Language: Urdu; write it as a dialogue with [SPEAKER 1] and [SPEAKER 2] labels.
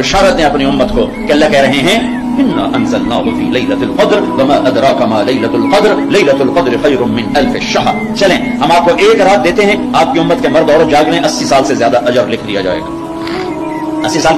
[SPEAKER 1] بشارت دیں اپنی امت کو کہ اللہ کہہ رہے ہیں انا انزلناه في ليله القدر وما ادراك ما ليله القدر ليله القدر خير من الف چلیں، ہم آپ کو ایک رات دیتے ہیں، آپ کی امت کے مرد اور جاگ لیں اسی سال سے زیادہ اجر لکھ لیا جائے گا۔ اسی سال